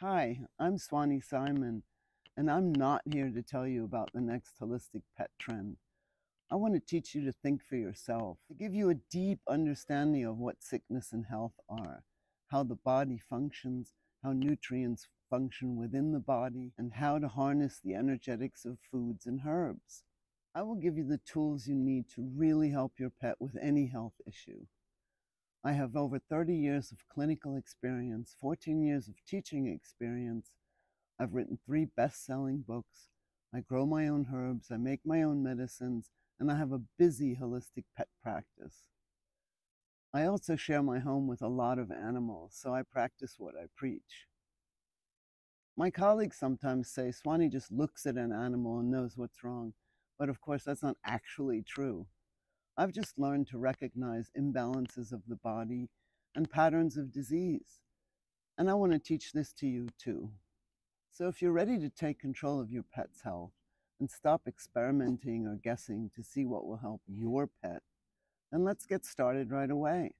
Hi, I'm Swanie Simon, and I'm not here to tell you about the next holistic pet trend. I want to teach you to think for yourself, to give you a deep understanding of what sickness and health are, how the body functions, how nutrients function within the body, and how to harness the energetics of foods and herbs. I will give you the tools you need to really help your pet with any health issue. I have over 30 years of clinical experience, 14 years of teaching experience. I've written three best selling books. I grow my own herbs, I make my own medicines, and I have a busy holistic pet practice. I also share my home with a lot of animals, so I practice what I preach. My colleagues sometimes say Swanie just looks at an animal and knows what's wrong, but of course that's not actually true. I've just learned to recognize imbalances of the body and patterns of disease. And I want to teach this to you too. So if you're ready to take control of your pet's health and stop experimenting or guessing to see what will help your pet, then let's get started right away.